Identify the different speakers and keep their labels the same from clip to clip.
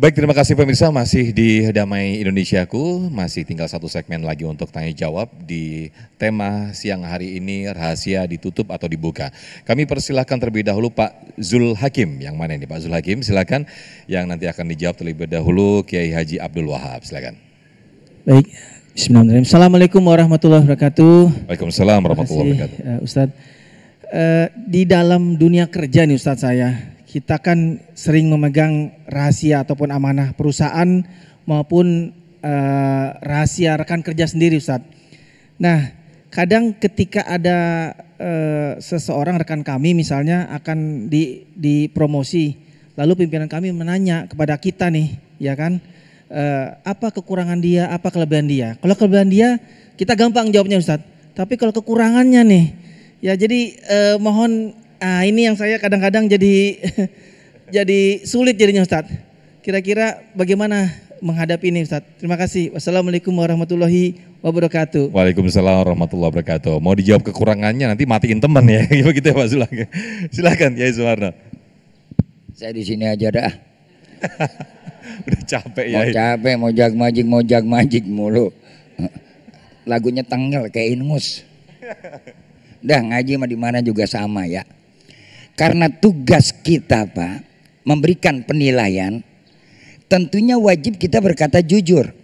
Speaker 1: Baik, terima kasih pemirsa masih di Damai Indonesiaku, masih tinggal satu segmen lagi untuk tanya jawab di tema siang hari ini rahasia ditutup atau dibuka. Kami persilahkan terlebih dahulu Pak Zul Hakim, yang mana ini Pak Zul Hakim, silakan yang nanti akan dijawab terlebih dahulu Kiai Haji Abdul Wahab, silakan.
Speaker 2: Baik, Bismillahirrahmanirrahim. Assalamualaikum warahmatullahi wabarakatuh.
Speaker 1: Waalaikumsalam warahmatullahi wabarakatuh.
Speaker 2: Uh, Ustadz, uh, di dalam dunia kerja nih Ustadz saya, kita kan sering memegang rahasia ataupun amanah perusahaan maupun uh, rahasia rekan kerja sendiri Ustaz. Nah, kadang ketika ada uh, seseorang rekan kami misalnya akan di dipromosi, lalu pimpinan kami menanya kepada kita nih, ya kan, uh, apa kekurangan dia, apa kelebihan dia. Kalau kelebihan dia kita gampang jawabnya Ustaz. Tapi kalau kekurangannya nih, ya jadi uh, mohon Ah, ini yang saya kadang-kadang jadi jadi sulit jadinya Ustaz. Kira-kira bagaimana menghadapi ini Ustaz? Terima kasih. Wassalamualaikum warahmatullahi wabarakatuh.
Speaker 1: Waalaikumsalam warahmatullahi wabarakatuh. Mau dijawab kekurangannya nanti matiin teman ya. Begitu ya Pak Zulang. Silakan ya Suwarno.
Speaker 3: Saya di sini aja dah.
Speaker 1: Udah capek ya.
Speaker 3: Mau capek, mau jag majik, mau jag majik mulu. Lagunya tanggal kayak Inmus. Dah ngaji mah di mana juga sama ya. Karena tugas kita Pak memberikan penilaian, tentunya wajib kita berkata jujur.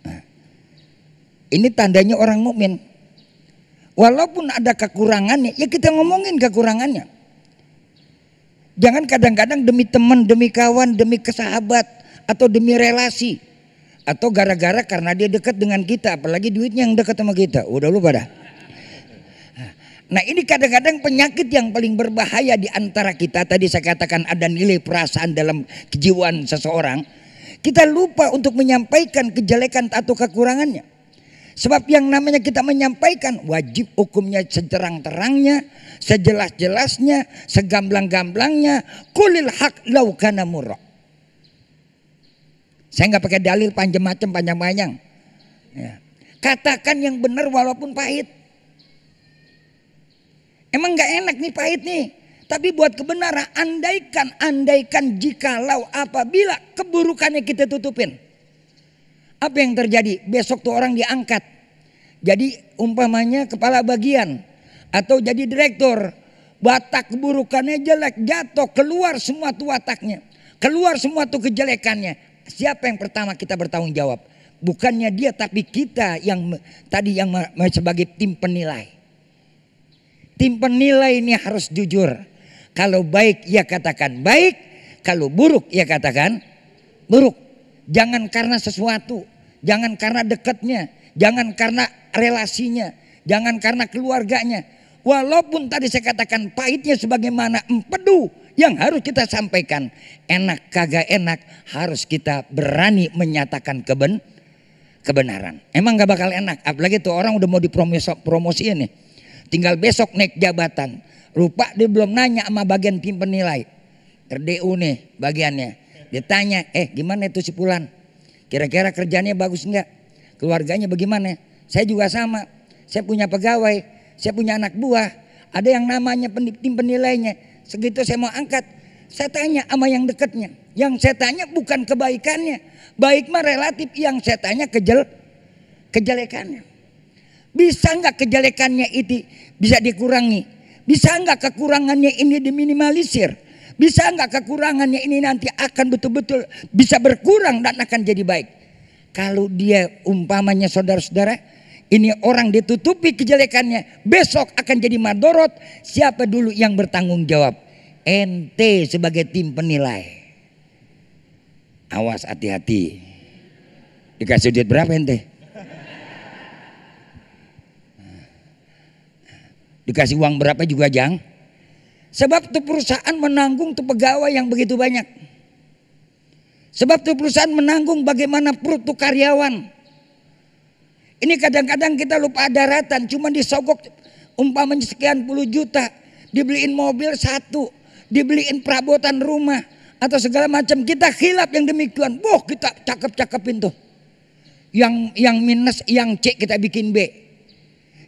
Speaker 3: Nah, ini tandanya orang mukmin. Walaupun ada kekurangannya, ya kita ngomongin kekurangannya. Jangan kadang-kadang demi teman, demi kawan, demi kesahabat, atau demi relasi. Atau gara-gara karena dia dekat dengan kita, apalagi duitnya yang dekat sama kita. Udah lupa dah. Nah ini kadang-kadang penyakit yang paling berbahaya di antara kita. Tadi saya katakan ada nilai perasaan dalam kejiwaan seseorang. Kita lupa untuk menyampaikan kejelekan atau kekurangannya. Sebab yang namanya kita menyampaikan wajib hukumnya seterang-terangnya, sejelas-jelasnya, segamblang-gamblangnya. Kulil hak laukana murah. Saya nggak pakai dalil panjang macam panjang-panjang. Ya. Katakan yang benar walaupun pahit. Emang nggak enak nih pahit nih. Tapi buat kebenaran andaikan, andaikan jikalau apabila keburukannya kita tutupin. Apa yang terjadi? Besok tuh orang diangkat. Jadi umpamanya kepala bagian. Atau jadi direktur. Watak keburukannya jelek, jatuh, keluar semua tuh wataknya. Keluar semua tuh kejelekannya. Siapa yang pertama kita bertanggung jawab? Bukannya dia tapi kita yang tadi yang sebagai tim penilai. Tim penilai ini harus jujur. Kalau baik ya katakan baik, kalau buruk ya katakan buruk. Jangan karena sesuatu, jangan karena dekatnya, jangan karena relasinya, jangan karena keluarganya. Walaupun tadi saya katakan pahitnya sebagaimana empedu yang harus kita sampaikan. Enak kagak enak harus kita berani menyatakan keben, kebenaran. Emang gak bakal enak. Apalagi tuh orang udah mau dipromosiin nih Tinggal besok naik jabatan. Lupa dia belum nanya sama bagian tim penilai. RDU nih bagiannya. Dia tanya, eh gimana itu si Pulan? Kira-kira kerjanya bagus enggak? Keluarganya bagaimana? Saya juga sama. Saya punya pegawai, saya punya anak buah. Ada yang namanya tim penilainya. Segitu saya mau angkat. Saya tanya sama yang dekatnya. Yang saya tanya bukan kebaikannya. Baik mah relatif. Yang saya tanya kejel, kejelekannya. Bisa nggak kejelekannya itu bisa dikurangi? Bisa nggak kekurangannya ini diminimalisir? Bisa nggak kekurangannya ini nanti akan betul-betul bisa berkurang dan akan jadi baik? Kalau dia umpamanya saudara-saudara, ini orang ditutupi kejelekannya, besok akan jadi madorot. Siapa dulu yang bertanggung jawab? Ente sebagai tim penilai. Awas hati-hati. Dikasih duit berapa ente? Dikasih uang berapa juga jang. Sebab tuh perusahaan menanggung tuh pegawai yang begitu banyak. Sebab tuh perusahaan menanggung bagaimana perut tuh karyawan. Ini kadang-kadang kita lupa daratan, cuma disogok umpamanya sekian puluh juta, dibeliin mobil satu, dibeliin perabotan rumah atau segala macam kita hilap yang demikian. Boh kita cakep-cakepin tuh. Yang yang minus, yang C kita bikin B.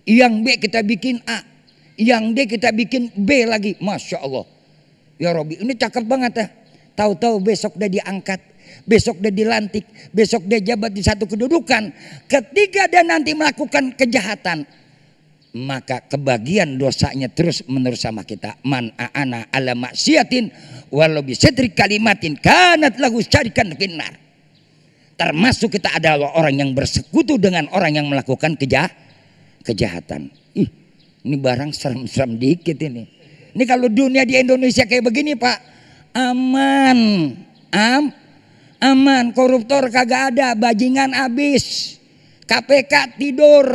Speaker 3: Yang B kita bikin A. Yang D kita bikin B lagi. Masya Allah. Ya Robi ini cakep banget ya. tahu-tahu besok dia diangkat, besok dia dilantik, besok dia jabat di satu kedudukan. Ketika dia nanti melakukan kejahatan, maka kebagian dosanya terus menerus sama kita. Man aana ala maksiatin walau bisidri kalimatin kanat lagu syarikan finnar. Termasuk kita adalah orang yang bersekutu dengan orang yang melakukan kejah kejahatan. Ih, ini barang serem-serem dikit ini. Ini kalau dunia di Indonesia kayak begini Pak, aman. Am, aman, koruptor kagak ada, bajingan habis. KPK tidur,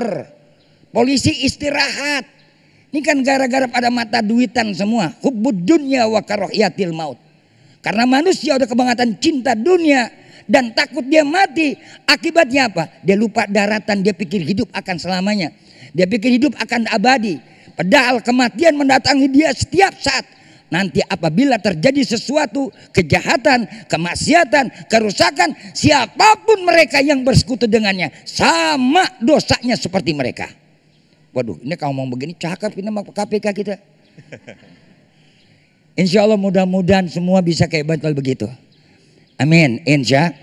Speaker 3: polisi istirahat. Ini kan gara-gara pada mata duitan semua. Hubbud dunya wa karohiyatil maut. Karena manusia udah kebangetan cinta dunia dan takut dia mati. Akibatnya apa? Dia lupa daratan, dia pikir hidup akan selamanya. Dia pikir hidup akan abadi. Padahal kematian mendatangi dia setiap saat. Nanti apabila terjadi sesuatu kejahatan, kemaksiatan, kerusakan, siapa pun mereka yang bersekutu dengannya sama dosanya seperti mereka. Waduh, ini kalau ngomong begini cakep ini sama KPK kita. Insya Allah mudah-mudahan semua bisa kayak bantal begitu. Amin. Insya,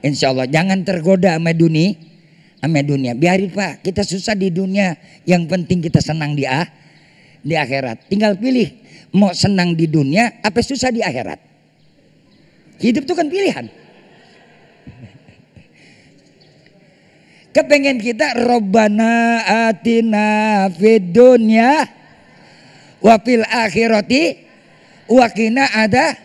Speaker 3: insya Allah jangan tergoda sama dunia, sama dunia. Biarin pak, kita susah di dunia. Yang penting kita senang di ah, di akhirat. Tinggal pilih mau senang di dunia, apa susah di akhirat. Hidup itu kan pilihan. Kepengen kita Robbana atina fid dunya wa fil akhirati wakina ada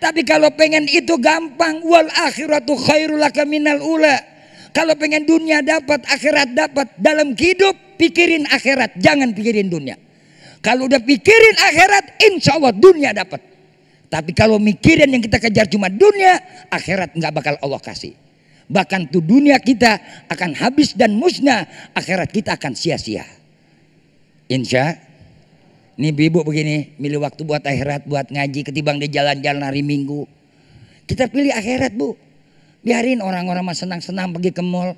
Speaker 3: tapi kalau pengen itu gampang wal akhiratu khairul laka minal ula kalau pengen dunia dapat akhirat dapat dalam hidup pikirin akhirat. Jangan pikirin dunia. Kalau udah pikirin akhirat insya Allah dunia dapat. Tapi kalau mikirin yang kita kejar cuma dunia akhirat nggak bakal Allah kasih. Bahkan tuh dunia kita akan habis dan musnah akhirat kita akan sia-sia. Insya ini ibu begini, milih waktu buat akhirat, buat ngaji, ketimbang di jalan-jalan hari Minggu. Kita pilih akhirat bu. Biarin orang-orang mah senang-senang pergi ke mall.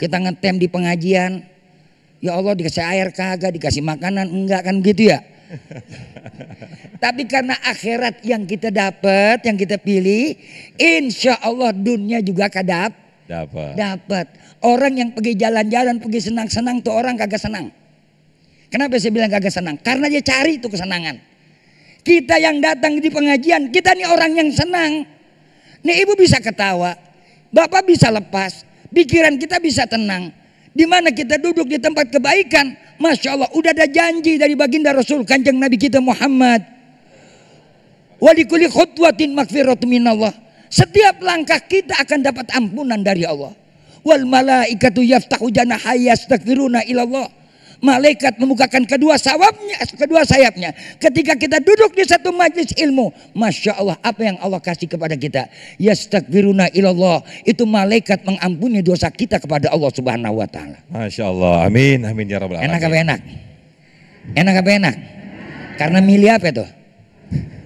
Speaker 3: Kita ngetem di pengajian. Ya Allah dikasih air kagak, dikasih makanan enggak kan gitu ya. Tapi karena akhirat yang kita dapat, yang kita pilih, insya Allah dunia juga kadap
Speaker 1: Dapat.
Speaker 3: dapat. Orang yang pergi jalan-jalan, pergi senang-senang tuh orang kagak senang. Kenapa saya bilang kagak senang? Karena dia cari itu kesenangan. Kita yang datang di pengajian, kita nih orang yang senang. Nih ibu bisa ketawa, bapak bisa lepas, pikiran kita bisa tenang. Di mana kita duduk di tempat kebaikan, masya Allah, udah ada janji dari baginda Rasul kanjeng Nabi kita Muhammad. Walikuli khutwatin makfiratu minallah. Setiap langkah kita akan dapat ampunan dari Allah. Wal malaikatu yaftahu janahaya yastaghfiruna ilallah malaikat membukakan kedua sayapnya, kedua sayapnya. Ketika kita duduk di satu majlis ilmu, masya Allah apa yang Allah kasih kepada kita, yastakbiruna ilallah itu malaikat mengampuni dosa kita kepada Allah Subhanahu Wa Taala.
Speaker 1: Masya Allah. Amin. Amin ya rabbal
Speaker 3: Enak
Speaker 1: alamin.
Speaker 3: apa enak? Enak apa enak? Karena milih apa itu?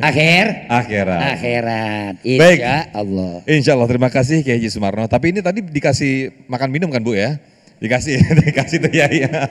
Speaker 3: Akhir,
Speaker 1: Akhirat.
Speaker 3: akhirat.
Speaker 1: Baik.
Speaker 3: Insya Allah.
Speaker 1: Insya Allah terima kasih Kiai Haji Sumarno. Tapi ini tadi dikasih makan minum kan Bu ya? Dikasih, dikasih tuh ya. ya.